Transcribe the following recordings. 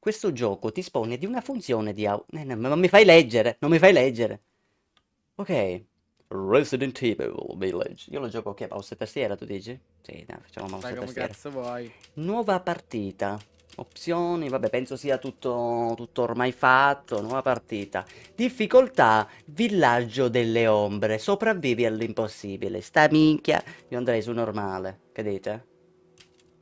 Questo gioco dispone di una funzione di... au- eh, no, non mi fai leggere, non mi fai leggere. Ok. Resident Evil Village. Io lo gioco che mouse e tastiera, tu dici? Sì, dai, facciamo mouse Sai e come tastiera. cazzo vuoi? Nuova partita. Opzioni, vabbè, penso sia tutto, tutto ormai fatto. Nuova partita. Difficoltà, villaggio delle ombre. Sopravvivi all'impossibile. Sta minchia. Io andrei su normale. Che dite?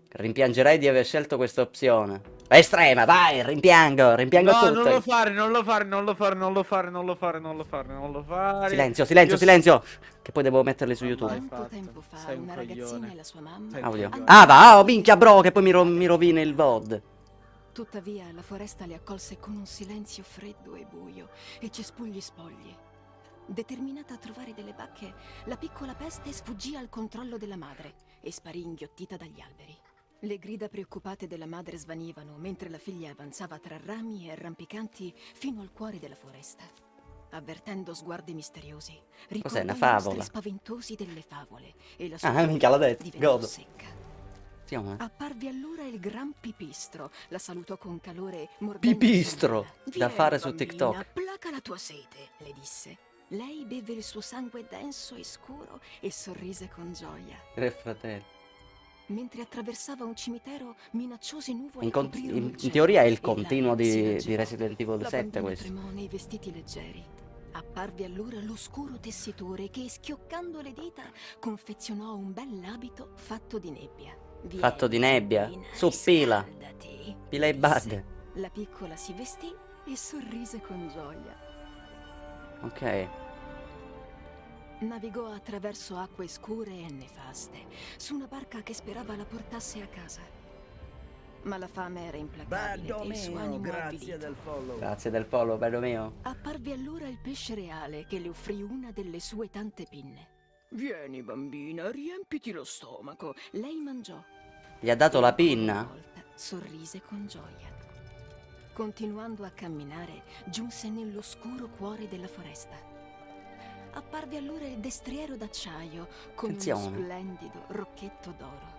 Rimpiangerei di aver scelto questa opzione. Estrema, vai, rimpiango, rimpiango No, tutto. non lo fare, non lo fare, non lo fare, non lo fare, non lo fare, non lo fare, non lo fare. Silenzio, silenzio, Io- silenzio. Che poi devo metterli su. YouTube. Quanto tempo fa Sei un una coglione. ragazzina e la sua mamma un Audio. Ah, va, oh, minchia, bro, che poi mi, ro- mi rovina il VOD. Tuttavia la foresta le accolse con un silenzio freddo e buio e cespugli spogli. Determinata a trovare delle bacche, la piccola peste sfuggì al controllo della madre e sparì inghiottita dagli alberi. Le grida preoccupate della madre svanivano mentre la figlia avanzava tra rami e arrampicanti fino al cuore della foresta. Avvertendo sguardi misteriosi, ricordò una favola? spaventosi delle favole e la sua Ah, minchia, l'ha detto, godo. secca. Siamo, eh. Apparve allora il gran pipistro. La salutò con calore mordendo Pipistro, da fare su TikTok. Placa la tua sete, le disse. Lei beve il suo sangue denso e scuro e sorrise con gioia. Tre fratelli. Mentre attraversava un cimitero, minacciose nuvole In, con- in- in teoria è il continuo di, di Resident Evil La 7 bambina questo. tremò nei vestiti leggeri. Apparve allora l'oscuro tessitore che, schioccando le dita, confezionò un bell'abito fatto di nebbia. Fatto di Vieni, nebbia. Su, pila. Pila e bad. La piccola si vestì e sorrise con gioia. Ok. Navigò attraverso acque scure e nefaste, su una barca che sperava la portasse a casa. Ma la fame era implacabile e il suo animo avvilito. grazie del follow. Grazie del follow, bello mio. Apparve allora il pesce reale che le offrì una delle sue tante pinne. Vieni bambina, riempiti lo stomaco. Lei mangiò. Gli ha dato e la pinna? volta sorrise con gioia. Continuando a camminare, giunse nell'oscuro cuore della foresta. Apparve allora il destriero d'acciaio con Attenzione. uno splendido rocchetto d'oro.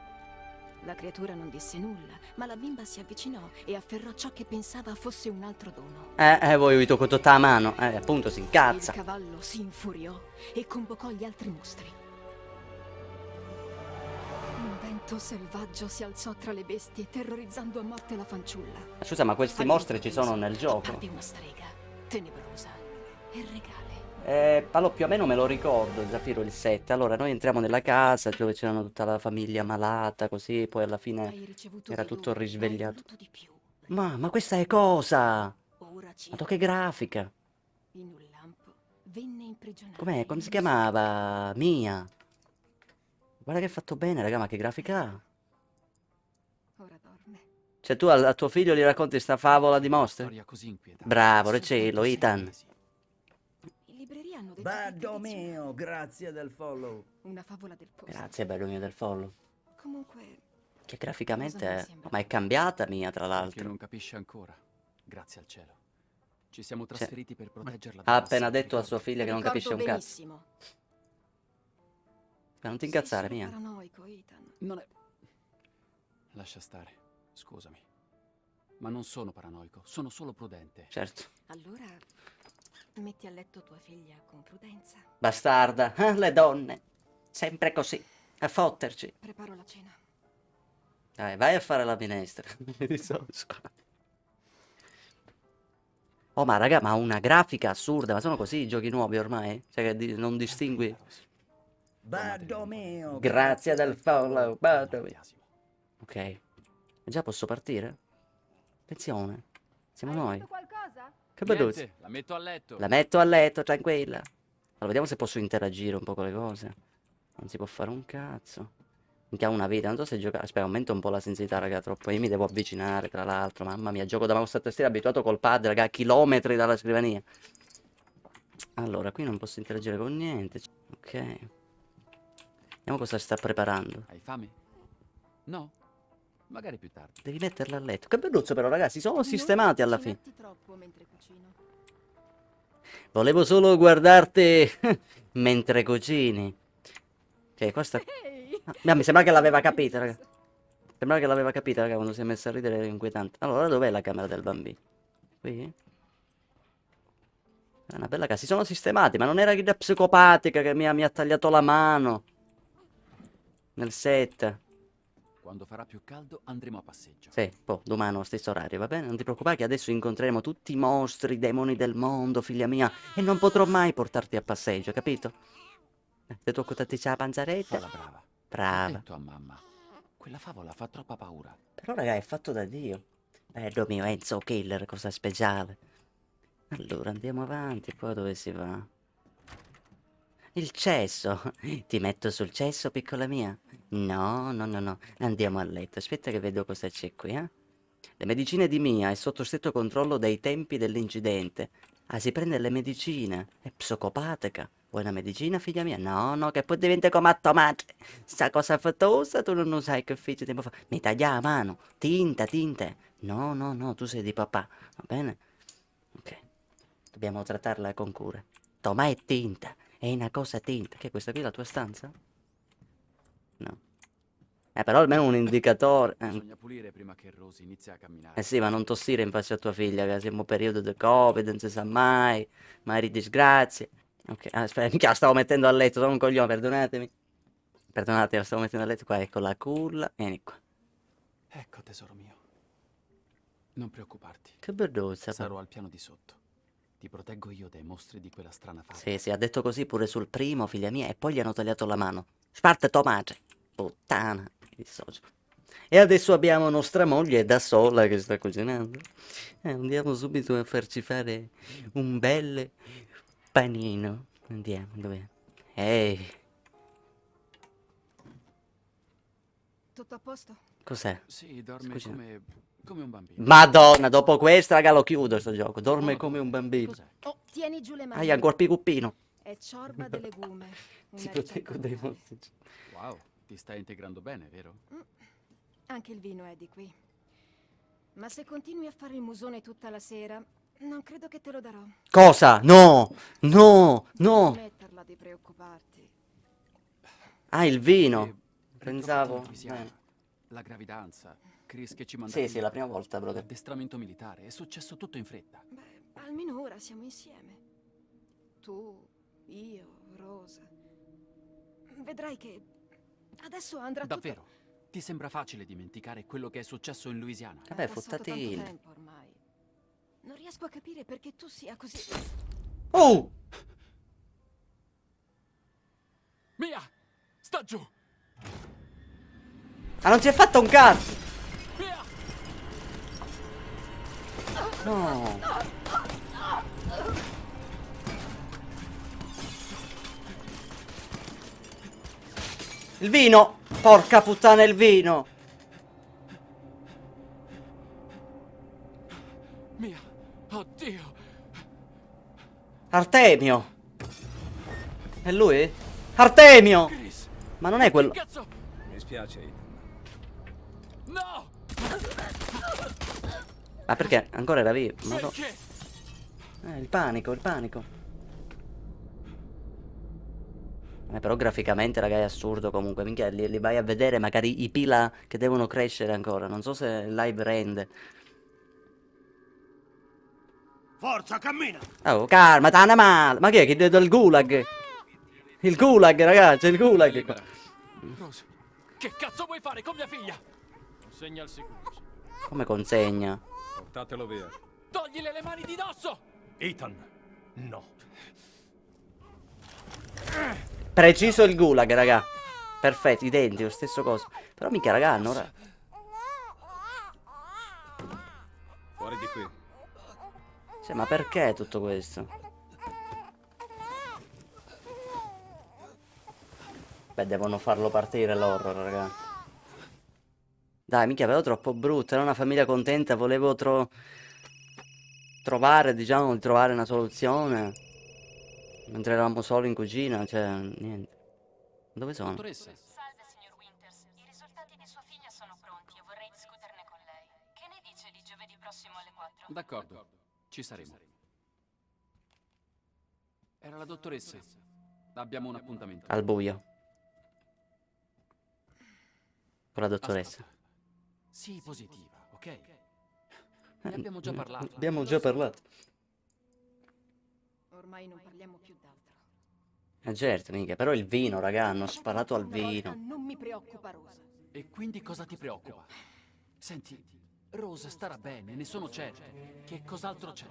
La creatura non disse nulla, ma la bimba si avvicinò e afferrò ciò che pensava fosse un altro dono. Eh, eh, voi vi tocco tutta la mano. Eh, appunto, si incazza. Il cavallo si infuriò e convocò gli altri mostri. Un vento selvaggio si alzò tra le bestie, terrorizzando a morte la fanciulla. Scusa, ma questi mostri ci sono nel gioco? Apparve una strega, tenebrosa e regale. Eh, allora più o meno me lo ricordo, Zafiro il 7. Allora, noi entriamo nella casa dove c'erano tutta la famiglia malata, così, poi alla fine... Era tutto risvegliato. Ma, ma questa è cosa? Ora ci Ma che grafica. in un lampo venne imprigionata. Com'è? Come si chiamava? Mia. Guarda che è fatto bene, raga, ma che grafica ha? sacco. Ora dorme. Cioè, tu a, a tuo figlio gli racconti sta favola di inquietante. Bravo, sei Ethan. Hanno detto che mio, grazie del follow. Una favola del posto. Grazie, bello mio del follow. Comunque, Che graficamente è... Ma è cambiata Mia, tra Che l'altro. non capisce ancora. Grazie al cielo. Ci siamo Cioè, trasferiti per proteggerla Ha appena detto a sua figlia che non capisce un cazzo. benissimo. Ma non ti incazzare, Mia. paranoico, Ethan. Non è... Lascia stare. Scusami. Ma non sono paranoico, sono solo prudente. Certo. Allora, metti a letto tua figlia con prudenza. Bastarda. Ah, le donne. Sempre così. A fotterci. Preparo la cena. Dai, vai a fare la minestra. Mi dissocio. Oh, ma raga, ma una grafica assurda. Ma sono così i giochi nuovi ormai? Cioè, che di- non distingui. Bello mio. Grazie del follow. Biasimo. Ok. Già posso partire? Attenzione. Siamo noi. Che. Niente, la metto a letto. La metto a letto, tranquilla. Allora, vediamo se posso interagire un po' con le cose. Non si può fare un cazzo. Minchia una vita, non so se giocare. Aspetta, aumenta un po' la sensibilità, raga, troppo. Io mi devo avvicinare, tra l'altro. Mamma mia, gioco da mouse a tastiera abituato col pad, raga, a chilometri dalla scrivania. Allora, qui non posso interagire con niente. Ok. Vediamo cosa sta preparando. Hai fame? No? Magari più tardi. Devi metterla a letto. Che belluzzo però, ragazzi, sono sistemati alla fine. cucinarti troppo mentre cucino. Volevo solo guardarti mentre cucini. Ok, qua sta... Ehi! Ah, mi sembra che l'aveva capito, raga. Sembrava che l'aveva capita, raga, quando si è messa a ridere era inquietante. Allora, dov'è la camera del bambino? Qui? È una bella casa. Si sono sistemati, ma non era la psicopatica che mi ha, mi ha tagliato la mano. Nel set. Quando farà più caldo andremo a passeggio. Sì, poi domani allo stesso orario, va bene? Non ti preoccupare che adesso incontreremo tutti i mostri, i demoni del mondo, figlia mia, e non potrò mai portarti a passeggio, capito? Eh, Ti tocco tatti la panzaretta? Falla brava. Brava. detto a mamma. Quella favola fa troppa paura. Però, raga, è fatto da Dio. Bello mio Enzo Killer, cosa speciale. Allora, andiamo avanti, poi dove si va? Il cesso. Ti metto sul cesso, piccola mia? No, no, no, no. Andiamo a letto. Aspetta che vedo cosa c'è qui, eh? Le medicine di Mia è sotto stretto controllo dai tempi dell'incidente. Ah, si prende le medicine. È psicopatica. Vuoi una medicina, figlia mia? No, no, che poi diventa come a tomate. Sta cosa fatosa, tu non lo sai che fece tempo fa. Mi taglia la mano. Tinta, tinte. No, no, no, tu sei di papà. Va bene? Ok. Dobbiamo trattarla con cura. Toma è tinta. È una cosa tinta. Che è questa qui la tua stanza? No. Eh, però almeno un indicatore. Eh, Bisogna pulire prima che Rosy inizi a camminare. eh sì, ma non tossire in faccia a tua figlia, che siamo in periodo di Covid, non si sa mai, magari disgrazie. Ok, ah, aspetta, la stavo mettendo a letto, sono un coglione, perdonatemi. Perdonate, la stavo mettendo a letto qua, ecco la culla, vieni qua. Ecco, tesoro mio. Non preoccuparti. Che bellezza. Sarò al piano di sotto. Ti proteggo io dai mostri di quella strana favola. Sì, sì, ha detto così pure sul primo, figlia mia, e poi gli hanno tagliato la mano. Sparte tomate. Puttana, mi dissocio. E adesso abbiamo nostra moglie da sola che sta cucinando. Eh, andiamo subito a farci fare un bel panino. Andiamo, dov'è? Ehi, Tutto a posto? cos'è? Sì, dorme Scusi. come, come un bambino. Madonna, dopo questa, raga, lo chiudo sto gioco. Dorme Oh, come un bambino. Oh, tieni giù le mani. Ah, ancora più cuppino. È ciorba di legume. Ti proteggo dai mostri. Wow, ti stai integrando bene, vero? Anche il vino è di qui. Ma se continui a fare il musone tutta la sera, non credo che te lo darò. Cosa? No, no, no. Smetterla di preoccuparti. Ah, il vino. E Pensavo. eh. La gravidanza. Chris che ci manda Sì, sì, la prima volta, brother. L'addestramento militare. È successo tutto in fretta. Beh, almeno ora siamo insieme. Tu, io, Rosa. Vedrai che adesso andrà Davvero? Ti sembra facile dimenticare quello che è successo in Louisiana? tutto... Vabbè, È tanto fottatine. tempo ormai. Non riesco a capire perché tu sia così... Oh! Mia! Sta giù! Ma non si è fatto un cazzo! No! Il vino! Porca puttana il vino! Mia! Oddio! Artemio! È lui? Artemio! Chris! Ma non è quello... Mi spiace, Ethan. No! Ma perché? Ancora era vivo? Ma no. Perché? Eh, il panico, il panico. Eh, però graficamente, raga, è assurdo comunque. Minchia, li, li vai a vedere, magari i pila che devono crescere ancora. Non so se il live rende. Forza, cammina! Oh, calma, tana male. Ma che è? Che è del gulag? Il gulag, ragazzi, il gulag. Rose, che cazzo vuoi fare con mia figlia? Segna al sicuro. Come consegna? Portatelo via. Toglile le mani di dosso! Ethan, no. Preciso il gulag, raga. Perfetto, identico, stesso coso. Però mica, raga, hanno ora... Fuori di qui. Cioè, ma perché tutto questo? Beh, devono farlo partire l'horror, raga. Dai, mica, però troppo brutto. Era una famiglia contenta, volevo tro... trovare, diciamo, di trovare una soluzione. Mentre eravamo solo in cucina, cioè, niente. Dove sono? Dottoressa, Salve, signor Winters. I risultati di sua figlia sono pronti e vorrei discuterne con lei. Che ne dice di giovedì prossimo alle 4? d'accordo, ci saremo. Era la dottoressa. Abbiamo un appuntamento. Al buio. Con la dottoressa. Ascolta, Sii positiva, ok? Ne abbiamo già Eh, parlato. Abbiamo già parlato. Ormai non parliamo più d'altro. Eh certo, mica, però il vino, raga, hanno sparato al vino. Non mi preoccupa, Rosa. E quindi cosa ti preoccupa? Senti, Rose starà bene, ne sono certo. Che cos'altro c'è?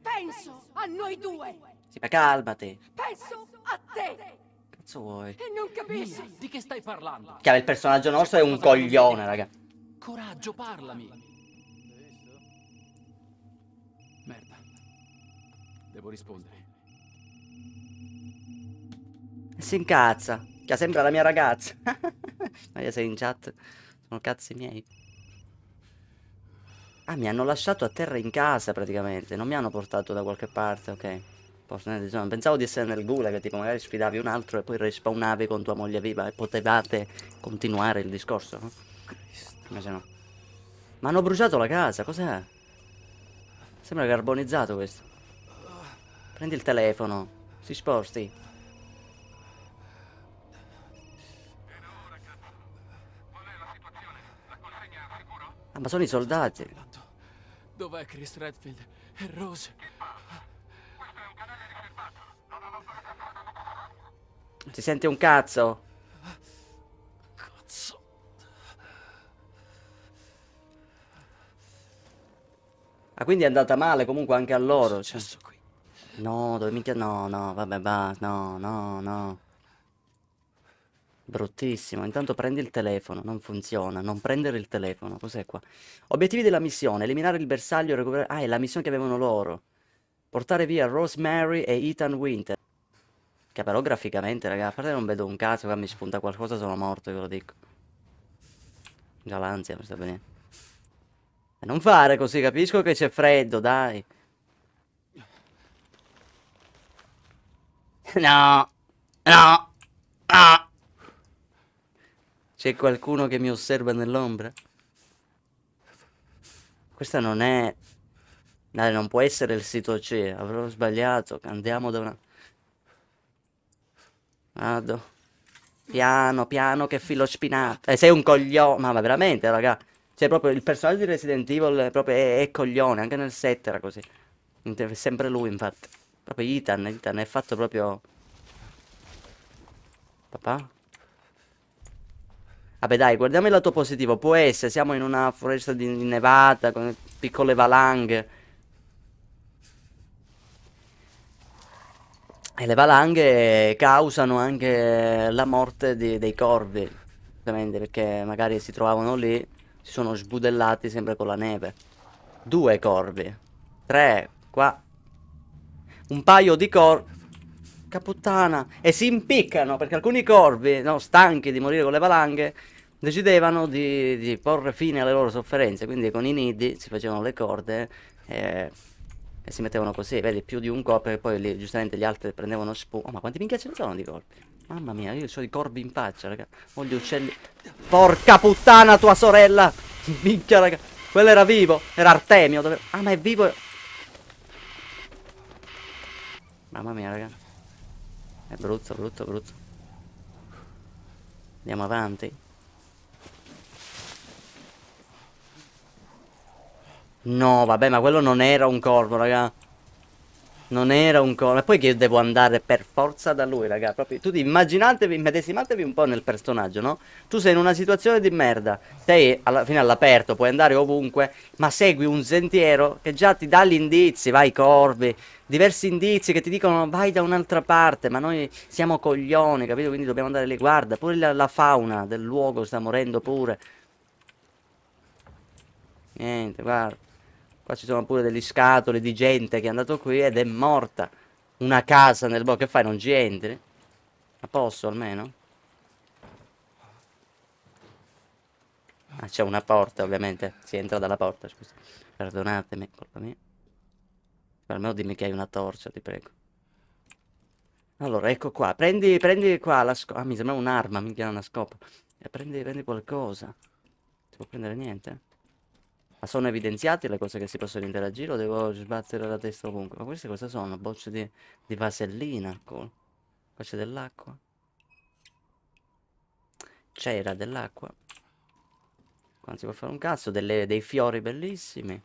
Penso a noi due! Sì, ma calmati. Penso a te! Cazzo vuoi? E non capisci? Mia, di che stai parlando? Chiave, il personaggio nostro è un coglione, raga. Coraggio, parlami. Merda. Devo rispondere. E si incazza. Che sembra la mia ragazza. Ma io sei in chat. Sono cazzi miei. Ah, mi hanno lasciato a terra in casa praticamente. Non mi hanno portato da qualche parte, ok. Insomma, Pensavo di essere nel gulag, tipo magari sfidavi un altro e poi respawnavi con tua moglie viva e potevate continuare il discorso, no? Invece no. Ma hanno bruciato la casa, cos'è? Sembra carbonizzato questo. Prendi il telefono, si sposti. Ah, ma sono i soldati. Dov'è Chris Redfield? E Rose? Si sente un? Cazzo. Ah, quindi è andata male comunque anche a loro. cioè. Successo qui. No, dove minchia... No, no, vabbè, va, no, no, no. Bruttissimo. Intanto prendi il telefono, non funziona. Non prendere il telefono, cos'è qua? Obiettivi della missione, eliminare il bersaglio e recuperare... Ah, è la missione che avevano loro. Portare via Rosemary e Ethan Winter. Che però graficamente, raga, a parte non vedo un cazzo, qua mi spunta qualcosa, sono morto, ve lo dico. Già l'ansia mi sta venendo. Non fare così, capisco che c'è freddo, dai. No, no, no. C'è qualcuno che mi osserva nell'ombra? Questa non è... Dai, non può essere il sito C, avrò sbagliato. Andiamo da una... Vado. Piano, piano, che filo spinato. E sei un coglione. Ma veramente, raga. Cioè, proprio il personaggio di Resident Evil proprio è, è coglione. Anche nel 7 era così. Sempre lui, infatti. Proprio Ethan, Ethan è fatto proprio... Papà? Vabbè dai, guardiamo il lato positivo. Può essere, siamo in una foresta di nevata con piccole valanghe. E le valanghe causano anche la morte di- dei corvi. Ovviamente perché magari si trovavano lì, si sono sbudellati sempre con la neve. Due corvi. Tre, qua. Un paio di corvi. Caputtana. E si impiccano perché alcuni corvi, no, stanchi di morire con le valanghe, decidevano di, di porre fine alle loro sofferenze. Quindi con i nidi si facevano le corde e, e si mettevano così. Vedi, più di un corpo e poi lì, giustamente gli altri prendevano spunto. Oh, ma quanti minchia ce ne sono di corpi? Mamma mia, io ho i corvi in faccia, raga. Ho gli uccelli. Porca puttana, tua sorella! Minchia, raga. Quello era vivo. Era Artemio. Dove... Ah, ma è vivo. Mamma mia, raga. È brutto, brutto, brutto. Andiamo avanti. No, vabbè, ma quello non era un corvo, raga. Non era un corvo. E poi che io devo andare per forza da lui, raga. Proprio, tu immaginatevi, medesimatevi un po' nel personaggio, no? Tu sei in una situazione di merda. Sei alla fine all'aperto, puoi andare ovunque, ma segui un sentiero che già ti dà gli indizi, vai corvi, diversi indizi che ti dicono vai da un'altra parte, ma noi siamo coglioni, capito? Quindi dobbiamo andare lì. Guarda, pure la, la fauna del luogo sta morendo pure. Niente, guarda. Qua ci sono pure degli scatoli di gente che è andato qui ed è morta. Una casa nel bosco. Che fai? Non ci entri? Ma posso almeno? Ah, c'è una porta, ovviamente. Si entra dalla porta, scusa. Perdonatemi, colpa mia. Almeno dimmi che hai una torcia, ti prego. Allora, ecco qua. Prendi, prendi qua la scopa. Ah, mi sembra un'arma, minchia una scopa. E prendi, prendi qualcosa. Si può prendere niente? Ma sono evidenziate le cose che si possono interagire o devo sbattere la testa ovunque? Ma queste cosa sono? Bocce di, di vasellina? Qua c'è dell'acqua? C'era dell'acqua? Qua si può fare un cazzo, delle- dei fiori bellissimi.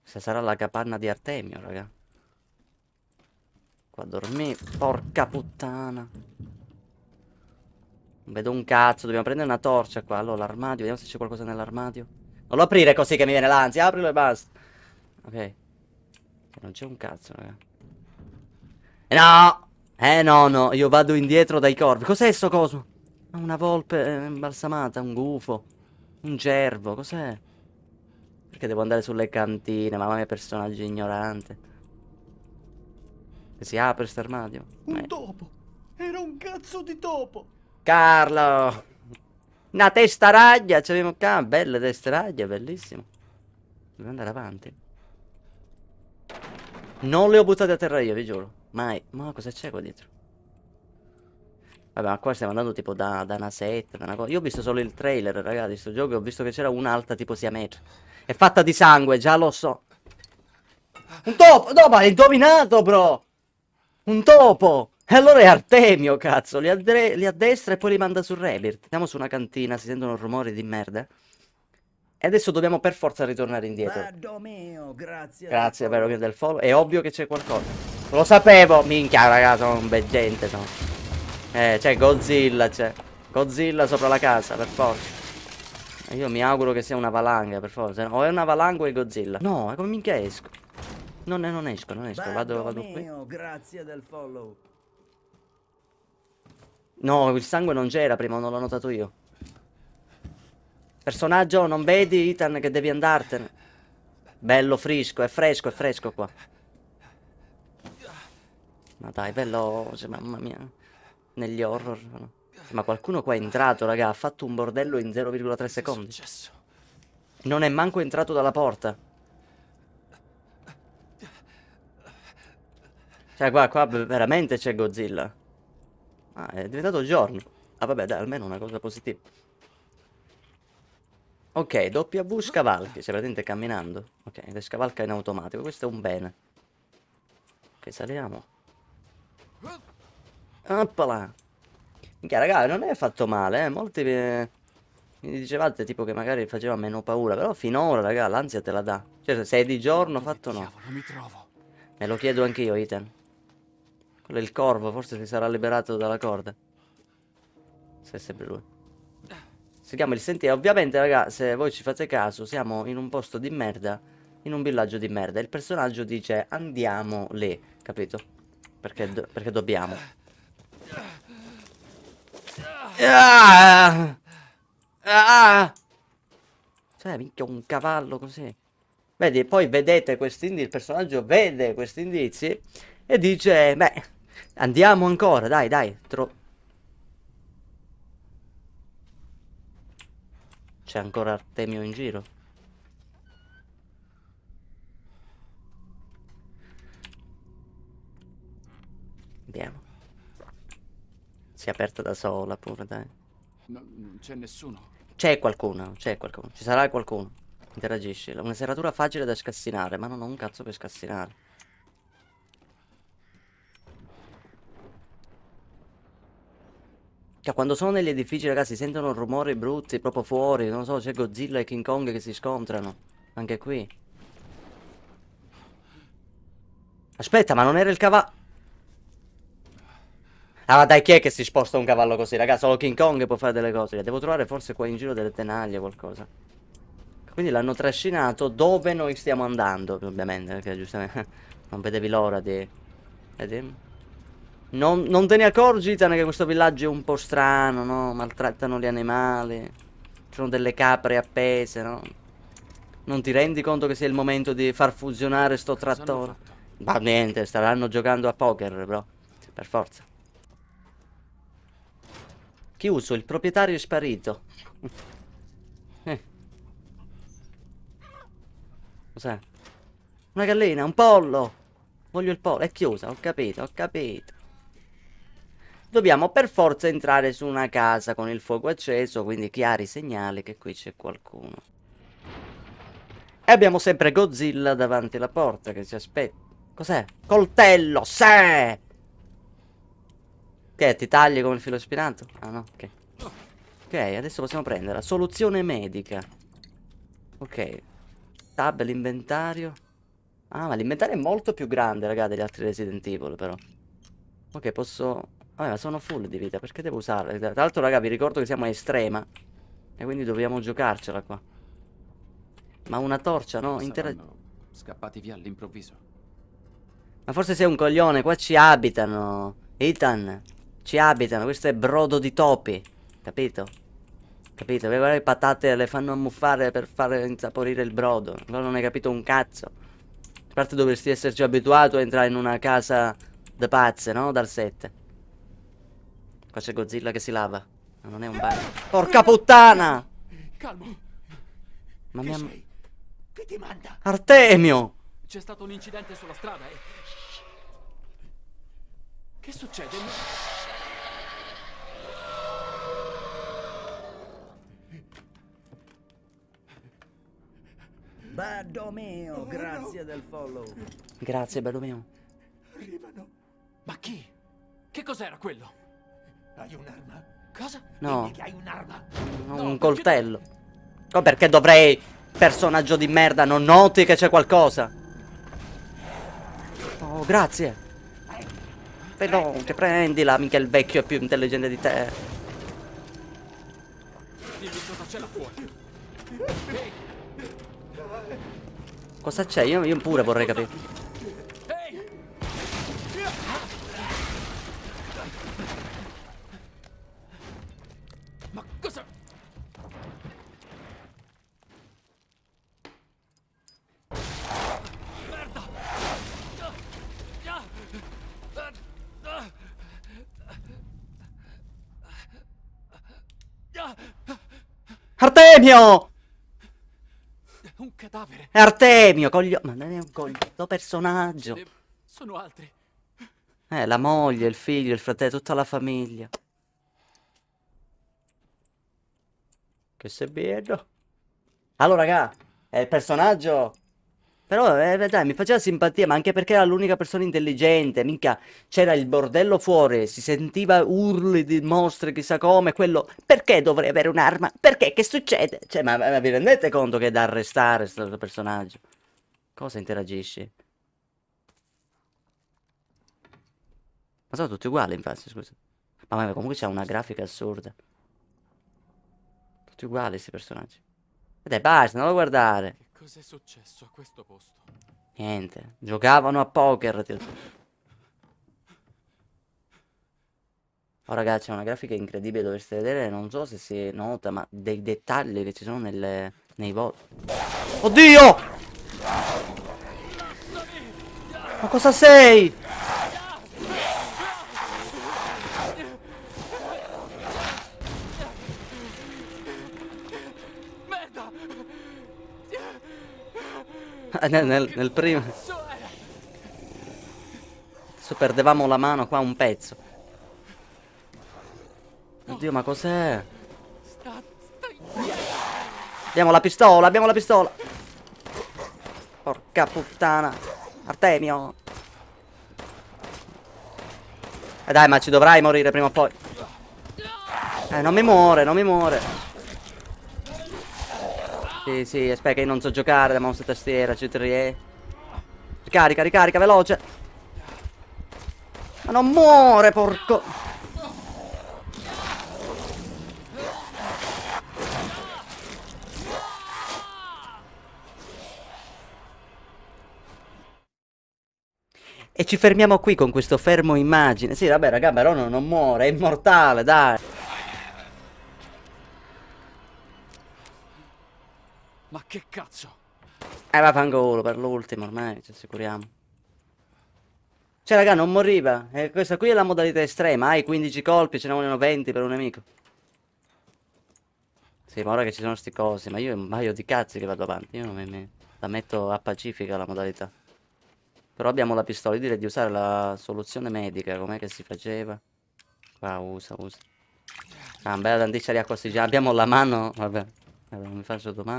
Questa sarà la capanna di Artemio, raga. Qua dormì, porca puttana. Non vedo un cazzo, dobbiamo prendere una torcia qua. Allora, l'armadio, vediamo se c'è qualcosa nell'armadio. Non lo aprire così che mi viene l'ansia, aprilo e basta. Ok. Non c'è un cazzo, raga. Eh no! Eh no, no, io vado indietro dai corvi. Cos'è sto coso? Una volpe eh, imbalsamata, un gufo, un cervo, cos'è? Perché devo andare sulle cantine, mamma mia, personaggio ignorante. Che si apre sto armadio? Eh. topo! Era un cazzo di topo! Carlo! Una testa raglia, c'avevamo qua, belle teste raglia, bellissimo. Devo andare avanti. Non le ho buttate a terra io, vi giuro. Mai. Ma cosa c'è qua dietro? Vabbè, ma qua stiamo andando tipo da, da una setta, da una cosa. Io ho visto solo il trailer, ragazzi, di sto gioco ho visto che c'era un'alta tipo siamese. È fatta di sangue, già lo so. Un topo! No, ma hai indovinato, bro! Un topo! E allora è Artemio, cazzo. Li, a dre- li a destra e poi li manda su Rebirth. Andiamo su una cantina, si sentono rumori di merda. E adesso dobbiamo per forza ritornare indietro. mio, grazie. Grazie, vero che del follow. È ovvio che c'è qualcosa. Lo sapevo, minchia, raga, sono un bel gente, sono. Eh, c'è Godzilla, c'è. Godzilla sopra la casa, per forza. Io mi auguro che sia una valanga, per forza. O è una valanga o è Godzilla. No, come minchia esco? Non, non esco, non esco. Vado, vado qui. grazie del follow. No, il sangue non c'era prima, non l'ho notato io. Personaggio, non vedi, Ethan, che devi andartene? Bello fresco, è fresco, è fresco qua. Ma dai, veloce, mamma mia. Negli horror. no. Ma qualcuno qua è entrato, raga, ha fatto un bordello in 0,3 secondi. Non è manco entrato dalla porta. Cioè, qua, qua veramente c'è Godzilla. Ah, è diventato giorno. Ah, vabbè, dai, almeno una cosa positiva. Ok, W scavalchi, cioè praticamente camminando. Ok, le scavalca in automatico, questo è un bene. Ok, saliamo. Oppala. Minchia, raga, non è fatto male, eh. Molti mi, mi dicevate tipo che magari faceva meno paura, però finora, raga, l'ansia te la dà. Cioè, se sei di giorno, fatto no. Diavolo, mi trovo. Me lo chiedo anche io, Ethan. Quello è il corvo, forse si sarà liberato dalla corda. Se è sempre lui. Si chiama il sentiero. Ovviamente, raga, se voi ci fate caso, siamo in un posto di merda, in un villaggio di merda. Il personaggio dice andiamo lì, capito? Perché, do- perché dobbiamo. Ah! Ah! Cioè, minchia, un cavallo così. Vedi, poi vedete questi indizi, il personaggio vede questi indizi e dice, beh, andiamo ancora, dai, dai. tro- C'è ancora Artemio in giro? Andiamo. Si è aperta da sola pure, dai. No, non c'è nessuno. C'è qualcuno, c'è qualcuno, ci sarà qualcuno. Interagisci. Una serratura facile da scassinare, ma non ho un cazzo per scassinare. Cioè, quando sono negli edifici, ragazzi, sentono rumori brutti proprio fuori. Non so, c'è Godzilla e King Kong che si scontrano. Anche qui. Aspetta, ma non era il cavallo. Ah, dai, chi è che si sposta un cavallo così, raga? Solo King Kong può fare delle cose. Devo trovare forse qua in giro delle tenaglie o qualcosa. Quindi l'hanno trascinato dove noi stiamo andando, ovviamente, perché giustamente non vedevi l'ora di... Vedi? Non, non te ne accorgi, Ethan, che questo villaggio è un po' strano, no? Maltrattano gli animali. Ci sono delle capre appese, no? Non ti rendi conto che sia il momento di far funzionare sto trattore? Ma niente, staranno giocando a poker, bro. Per forza. Chiuso, il proprietario è sparito. Eh. Cos'è? Una gallina, un pollo. Voglio il pollo. È chiusa, ho capito, ho capito. Dobbiamo per forza entrare su una casa con il fuoco acceso, quindi chiari segnali che qui c'è qualcuno. E abbiamo sempre Godzilla davanti alla porta che ci aspetta. Cos'è? Coltello, se! Che ti tagli come il filo spinato? Ah no, ok. Ok, adesso possiamo prendere la soluzione medica. Ok. Tab l'inventario. Ah, ma l'inventario è molto più grande, raga, degli altri Resident Evil, però. Ok, posso... Vabbè, ma sono full di vita, perché devo usarla? Tra l'altro, raga, vi ricordo che siamo a estrema. E quindi dobbiamo giocarcela qua. Ma una torcia, no? Saranno scappati via all'improvviso. Ma forse sei un coglione, qua ci abitano. Ethan, ci abitano, questo è brodo di topi. Capito? Capito? Guarda le patate le fanno ammuffare per far insaporire il brodo. Allora non hai capito un cazzo. A parte dovresti esserci abituato a entrare in una casa da pazze, no? Dal 7. Qua c'è Godzilla che si lava. Ma non è un bar. Porca puttana! Calmo, Ma mia... sei? Chi ti manda? Artemio! c'è stato un incidente sulla strada e... Che succede? Bello mio, grazie del follow. Grazie, bello mio. Arrivano. Ma chi? Che cos'era quello? Hai un'arma? Cosa? No, hai un'arma. No, un perché- coltello. Ma perché dovrei, personaggio di merda, non noti che c'è qualcosa? Oh, grazie. Però che prendila, mica il vecchio è più intelligente di te. Dimmi cosa c'è là fuori. Ehi, Cosa c'è? Io, io pure vorrei capire. ehi! Ma cosa... Merda! Artemio! Un cadavere. Artemio, coglio... Ma non è un coglio personaggio. Sono altri. Eh, la moglie, il figlio, il fratello, tutta la famiglia. Che sei bello. Allora, raga, è il personaggio. Però, eh, dai, mi faceva simpatia, ma anche perché era l'unica persona intelligente. Minchia, c'era il bordello fuori, si sentiva urli di mostri, chissà come. Quello, perché dovrei avere un'arma? Perché? Che succede? Cioè, ma, ma vi rendete conto che è da arrestare questo personaggio? Cosa interagisci? Ma sono tutti uguali, infatti, scusa. Ma vabbè, comunque c'è una grafica assurda. Tutti uguali questi personaggi. E dai, basta, non lo guardare. Cos'è successo a questo posto? Niente, giocavano a poker. Oh ragazzi, c'è una grafica incredibile, dovreste vedere, non so se si nota, ma dei dettagli che ci sono nelle, nei voti. Oddio! Ma cosa sei? Nel, nel- nel primo... Adesso perdevamo la mano qua un pezzo. Oddio, ma cos'è? Abbiamo la pistola, abbiamo la pistola. Porca puttana. Artemio. Eh dai, ma ci dovrai morire prima o poi. Eh, non mi muore, non mi muore. Sì, sì, aspetta che io non so giocare da mouse tastiera, C3E. Ricarica, ricarica, veloce. Ma non muore, porco. E ci fermiamo qui con questo fermo immagine. Sì, vabbè, raga, non, non muore, è immortale, dai. Che cazzo? Eh, va fangolo per l'ultimo, ormai, ci assicuriamo. Cioè, raga, non moriva. E questa qui è la modalità estrema. Hai 15 colpi, ce ne vogliono 20 per un nemico. Sì, ma ora che ci sono sti cosi, ma io un paio di cazzi che vado avanti. Io non mi, mi- la metto a pacifica la modalità. Però abbiamo la pistola, io direi di usare la soluzione medica, com'è che si faceva? Qua, usa, usa. Ah, bella dandiccia di acqua ossigenata. Abbiamo la mano, vabbè. Allora, non mi faccio domande.